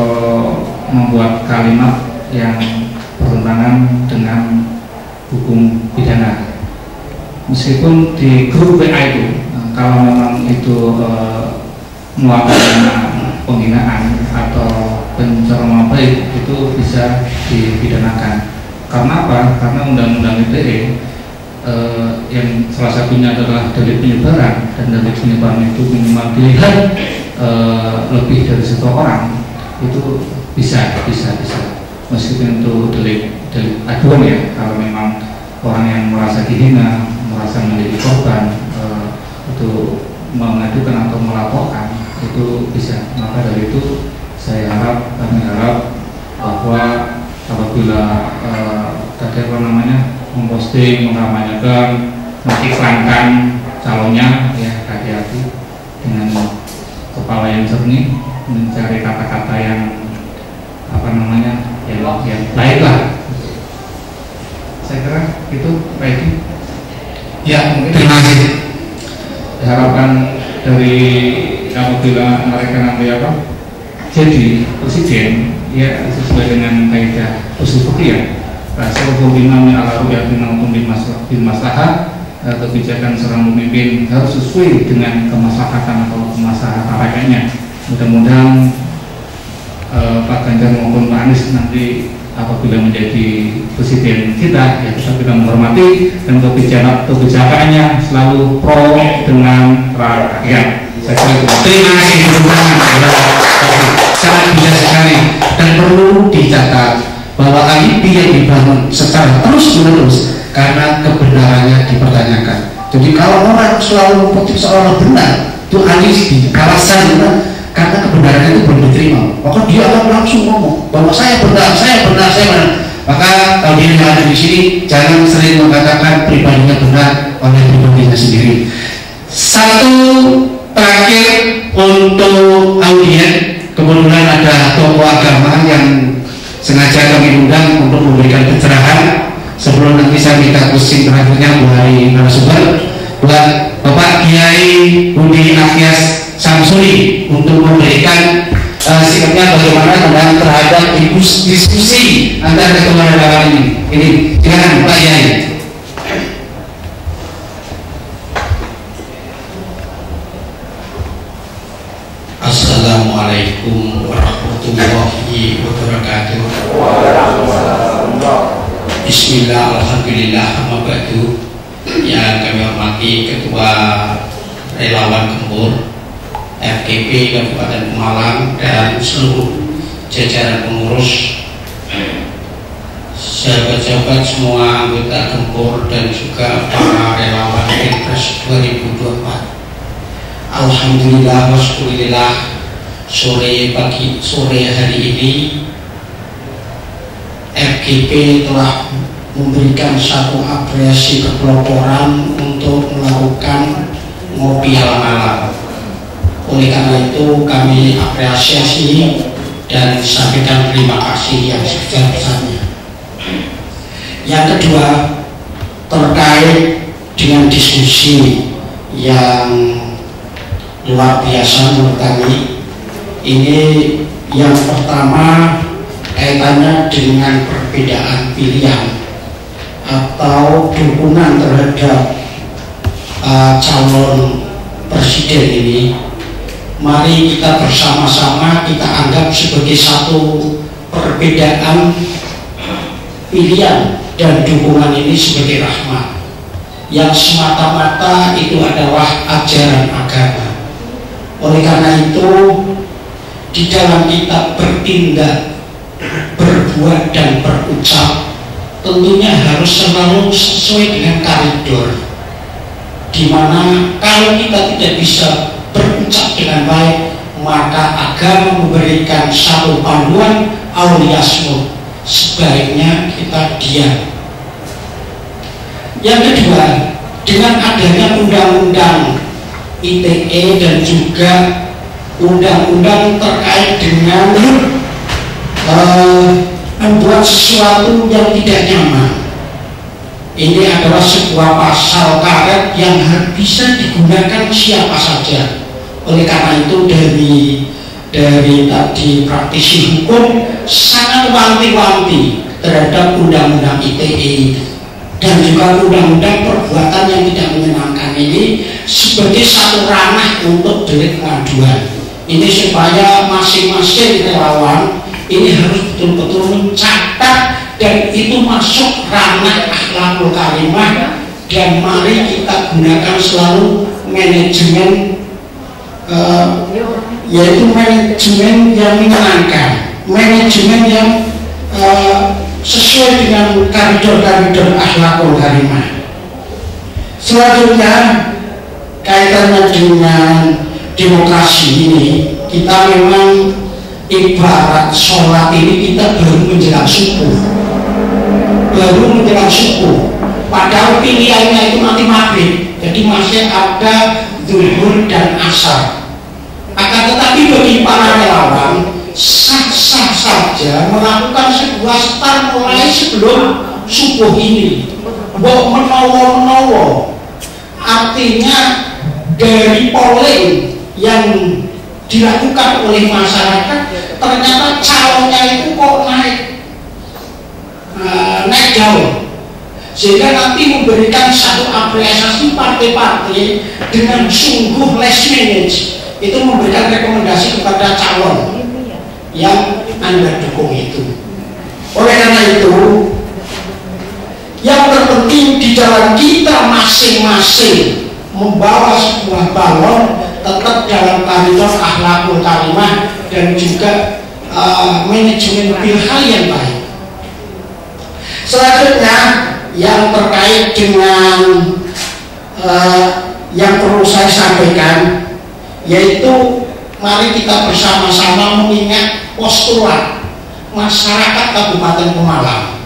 membuat kalimat yang bertentangan dengan hukum pidana. Meskipun di grup WA itu, eh, kalau memang itu uh, muatan penghinaan pencemaran baik itu bisa dipidanakan. Karena apa? Karena Undang-Undang ITE eh, yang salah satunya adalah delik penyebaran dan delik penyebaran itu minimal dilihat eh, lebih dari satu orang itu bisa bisa bisa meskipun itu delik delik aduan ya kalau memang orang yang merasa dihina merasa menjadi korban eh, itu mengadukan atau melaporkan itu bisa maka dari itu saya harap kami harap bahwa apabila tadi apa namanya memposting mengamanyakan mengiklankan calonnya ya hati-hati dengan kepala yang jernih mencari kata-kata yang apa namanya yang yang baik lah saya kira itu baik Ya, terima kasih. harapan dari apabila mereka nanti apa jadi presiden ya sesuai dengan kaidah usul fikih ya hukum imam ala ru'yatin maupun bil maslahat kebijakan seorang pemimpin harus sesuai dengan kemaslahatan atau kemaslahatan rakyatnya. Mudah-mudahan eh, Pak Ganjar maupun Pak Anies nanti apabila menjadi presiden kita ya kita kita menghormati dan kebijakan kebijakannya selalu pro dengan rakyat. Saya kira Terima kasih. Sangat bijak sekali dan perlu dicatat bahwa AIP yang dibangun secara terus menerus karena kebenarannya dipertanyakan. Jadi kalau orang selalu mempetik seolah benar itu alibi, alasan benar karena kebenarannya itu belum diterima. Maka dia akan langsung ngomong bahwa saya benar, saya benar, saya benar. Maka kalau dia ada di sini jangan sering mengatakan pribadinya benar oleh pribadinya sendiri. Satu terakhir untuk audien kebetulan ada tokoh agama yang sengaja kami undang untuk memberikan pencerahan sebelum nanti saya minta kusin terakhirnya dari narasumber buat Bapak Kiai Budi Mansuri untuk memberikan uh, sikapnya bagaimana tentang terhadap diskusi antara ketua ini. Ini silakan Pak Yai. Assalamualaikum warahmatullahi wabarakatuh. Bismillah, Alhamdulillah, Mabadu yang kami hormati Ketua Relawan Gembur FKP Kabupaten Pemalang dan seluruh jajaran pengurus sahabat-sahabat semua anggota Gempur dan juga para relawan Pilpres 2024 Alhamdulillah wasyukurillah sore pagi sore hari ini FGP telah memberikan satu apresiasi kepeloporan untuk melakukan ngopi malam oleh karena itu kami apresiasi dan sampaikan terima kasih yang sebesar-besarnya yang kedua terkait dengan diskusi yang luar biasa menurut kami ini yang pertama kaitannya dengan perbedaan pilihan atau dukungan terhadap uh, calon presiden ini. Mari kita bersama-sama kita anggap sebagai satu perbedaan pilihan dan dukungan ini sebagai rahmat. Yang semata-mata itu adalah ajaran agama. Oleh karena itu di dalam kita bertindak, berbuat dan berucap tentunya harus selalu sesuai dengan koridor di mana kalau kita tidak bisa berucap dengan baik maka agama memberikan satu panduan auliasmu. Sebaiknya kita diam. Yang kedua dengan adanya undang-undang ITE dan juga undang-undang terkait dengan uh, membuat sesuatu yang tidak nyaman. Ini adalah sebuah pasal karet yang bisa digunakan siapa saja. Oleh karena itu dari dari tadi praktisi hukum sangat wanti-wanti terhadap undang-undang ITE dan juga undang-undang perbuatan yang tidak menyenangkan ini sebagai satu ranah untuk delik pengaduan ini supaya masing-masing relawan ini harus betul-betul mencatat dan itu masuk ranah akhlakul karimah dan mari kita gunakan selalu manajemen uh, yaitu manajemen yang menyenangkan manajemen yang uh, sesuai dengan koridor-koridor akhlakul karimah. Selanjutnya kaitannya dengan demokrasi ini kita memang ibarat sholat ini kita baru menjelang subuh. Baru menjelang subuh. Padahal pilihannya itu nanti maghrib. Jadi masih ada zuhur dan asar. Akan tetapi bagi para relawan sah-sah saja melakukan sebuah start mulai sebelum subuh ini. Bok menowo-menowo artinya dari polling yang dilakukan oleh masyarakat ternyata calonnya itu kok naik uh, naik jauh sehingga nanti memberikan satu apresiasi partai-partai dengan sungguh less manage itu memberikan rekomendasi kepada calon yang Anda dukung itu. Oleh karena itu, yang terpenting di dalam kita masing-masing membawa sebuah balon tetap dalam koridor akhlakul karimah dan juga uh, manajemen pilihan yang baik. Selanjutnya yang terkait dengan uh, yang perlu saya sampaikan yaitu mari kita bersama-sama mengingat postulat masyarakat Kabupaten Pemalang.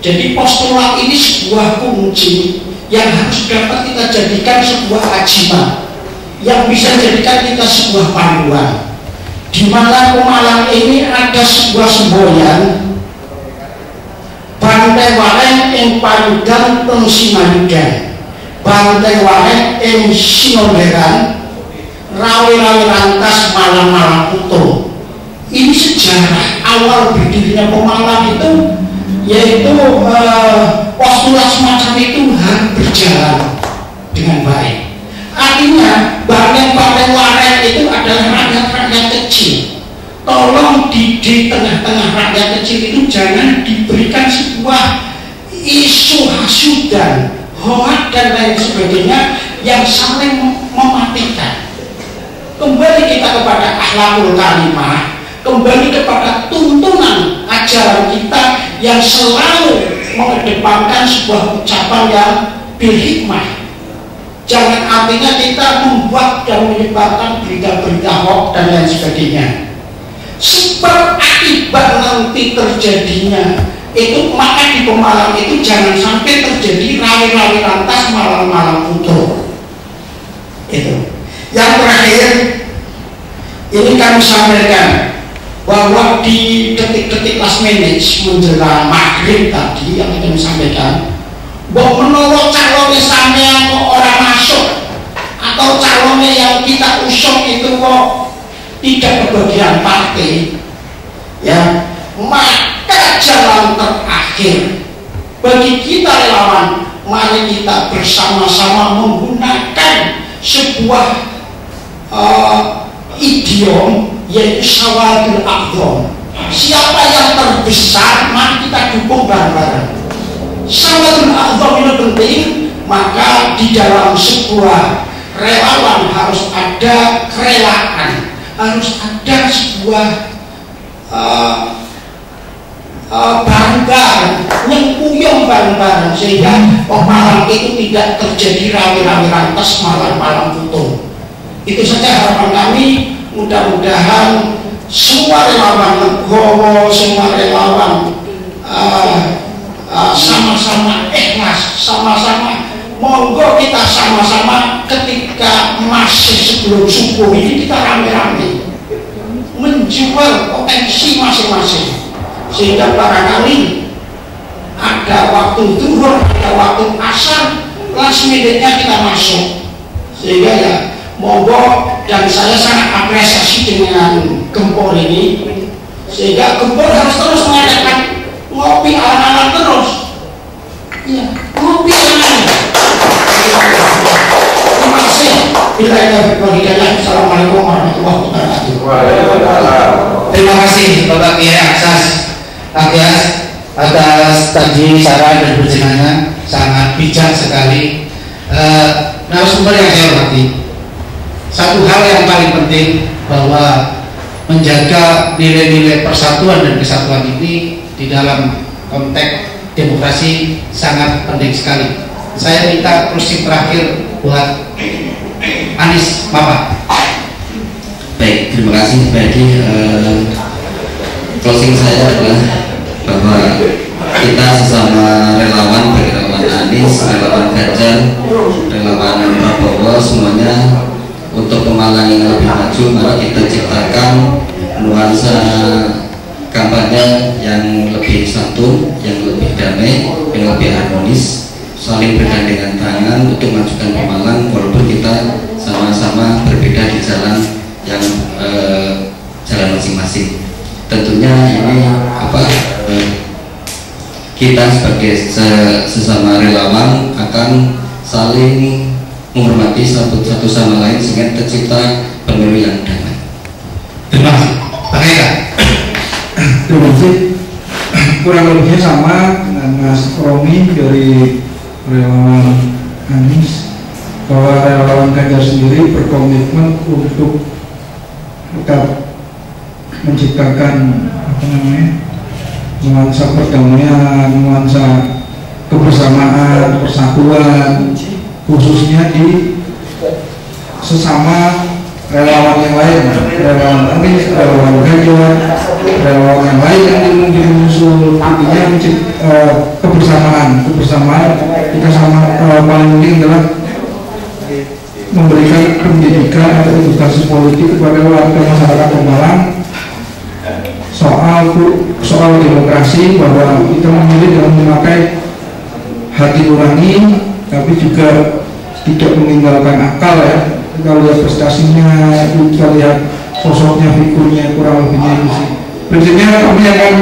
Jadi postulat ini sebuah kunci yang harus dapat kita jadikan sebuah ajiman yang bisa jadikan kita sebuah panduan. Di mana Pemalang ini ada sebuah semboyan Bantai Wareng yang Payudan Teng Simanudan Bantai Wareng yang Sinonderan rawi-rawi rantas malam-malam utuh ini sejarah awal berdirinya Pemalang itu yaitu eh, postulat semacam itu harus berjalan dengan baik artinya banteng-banteng waret itu adalah rakyat-rakyat kecil. Tolong di, di tengah-tengah rakyat kecil itu jangan diberikan sebuah isu hasudan hoak dan lain sebagainya yang saling mematikan. Kembali kita kepada akhlakul kalimah kembali kepada tuntunan ajaran kita yang selalu mengedepankan sebuah ucapan yang bil hikmah jangan artinya kita membuat dan menyebarkan berita-berita hoax dan lain sebagainya. Sebab akibat nanti terjadinya itu maka di Pemalang itu jangan sampai terjadi rawi-rawi lantas malam-malam utuh itu. Yang terakhir ini kami sampaikan bahwa di detik-detik last minute menjelang maghrib tadi yang kami sampaikan bahwa menolak calonnya sampean orang masuk. Atau calonnya yang kita usung itu kok tidak kebagian partai. Ya maka jalan terakhir bagi kita relawan mari kita bersama-sama menggunakan sebuah uh, idiom yaitu sawadul akdom siapa yang terbesar mari kita dukung bareng-bareng sawadul akdom ini penting maka di dalam sebuah relawan harus ada kerelaan harus ada sebuah uh, uh, bareng-bareng nyengkuyung bareng-bareng sehingga pemalang itu tidak terjadi rawi-rawi rantas malam-malam putung itu saja harapan kami. Mudah-mudahan semua relawan semua relawan uh, uh, ikhlas sama-sama monggo kita sama-sama ketika masih sebelum subuh ini kita rame-rame menjual potensi masing-masing sehingga barangkali ada waktu duhur, ada waktu asar, last minute-nya kita masuk. Sehingga ya, monggo dan saya sangat apresiasi dengan Gempor ini. Sehingga Gempor harus terus mengadakan ngopi ala-ala terus. Ya, ngopi ala-ala. Terima kasih. Bila ada Assalamualaikum warahmatullahi wabarakatuh. Terima kasih Bapak Kiai Aksas atas tadi saran dan perjalanannya sangat bijak sekali. Uh, narasumber yang saya hormati, satu hal yang paling penting bahwa menjaga nilai-nilai persatuan dan kesatuan ini di dalam konteks demokrasi sangat penting sekali. Saya minta closing terakhir buat Anis Bapak. Baik, terima kasih Pak Uh, closing saya adalah bahwa kita sesama relawan baik relawan Anies, relawan Ganjar, relawan Prabowo semuanya untuk Pemalang yang lebih maju mari kita ciptakan nuansa kampanye yang lebih santun, yang lebih damai, yang lebih harmonis, saling bergandengan tangan untuk majukan Pemalang walaupun kita sama-sama berbeda di jalan yang eh, jalan masing-masing tentunya ini apa eh, kita sebagai sesama relawan akan saling menghormati satu, satu sama lain sehingga tercipta pemilu yang damai. Terima kasih. Kasih. Kurang lebihnya sama dengan Mas Romi dari relawan Anies bahwa relawan Ganjar sendiri berkomitmen untuk tetap menciptakan apa namanya nuansa perdamaian, nuansa kebersamaan, persatuan, khususnya di sesama relawan yang lain, relawan Anies, relawan Ganjar, relawan yang lain yang mungkin muncul intinya uh, kebersamaan, kebersamaan kita sama uh, paling penting adalah memberikan pendidikan atau edukasi politik kepada warga masyarakat Pemalang. Soal soal demokrasi bahwa kita memilih dalam memakai hati nurani tapi juga tidak meninggalkan akal ya kita lihat prestasinya kita lihat sosoknya figurnya kurang lebihnya itu sih prinsipnya kami akan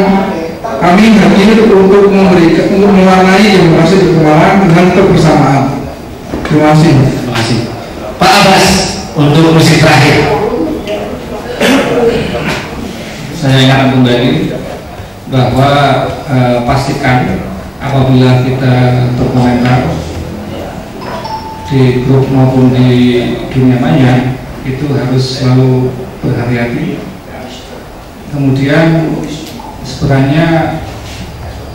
kami hadir untuk memberikan untuk mewarnai demokrasi di Pemalang dengan kebersamaan terima kasih Terima kasih. Pak Abbas untuk musik terakhir. saya ingatkan kembali bahwa eh, pastikan apabila kita berkomentar di grup maupun di dunia maya itu harus selalu berhati-hati. Kemudian sebenarnya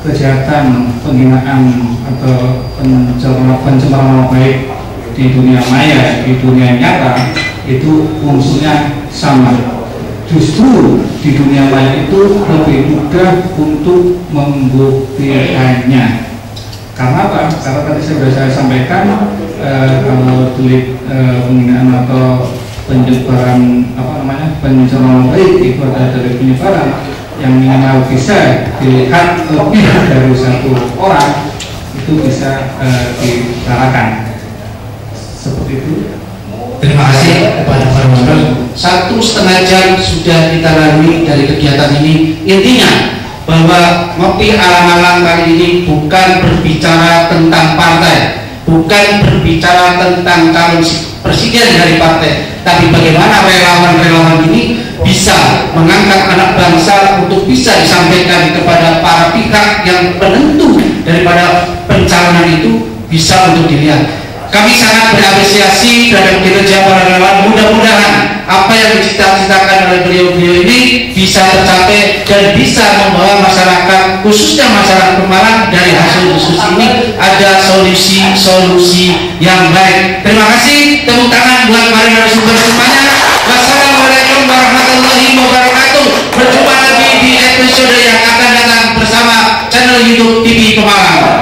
kejahatan penghinaan atau pencemaran pencemaran baik di dunia maya di dunia nyata itu unsurnya sama. Justru di dunia maya itu lebih mudah untuk membuktikannya. Karena apa? karena tadi sudah saya sampaikan eh, kalau delik eh, penghinaan atau penyebaran apa namanya pencemaran baik itu ada dari penyebaran yang minimal bisa dilihat lebih dari satu orang itu bisa eh, ditarakan seperti itu Terima kasih kepada Pak Rondo. Satu setengah jam sudah kita lalui dari kegiatan ini. Intinya bahwa ngopi alang-alang kali ini bukan berbicara tentang partai, bukan berbicara tentang calon presiden dari partai, tapi bagaimana relawan-relawan ini bisa mengangkat anak bangsa untuk bisa disampaikan kepada para pihak yang penentu daripada pencalonan itu bisa untuk dilihat kami sangat berapresiasi terhadap kinerja para relawan. Mudah-mudahan apa yang dicita-citakan oleh beliau-beliau ini bisa tercapai dan bisa membawa masyarakat, khususnya masyarakat Pemalang dari hasil diskusi ini ada solusi-solusi yang baik. Terima kasih. Tepuk tangan buat para narasumber semuanya. Wassalamualaikum warahmatullahi wabarakatuh. Berjumpa lagi di episode yang akan datang bersama channel YouTube TV Pemalang.